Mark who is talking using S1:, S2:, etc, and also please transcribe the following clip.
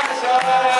S1: Jackson!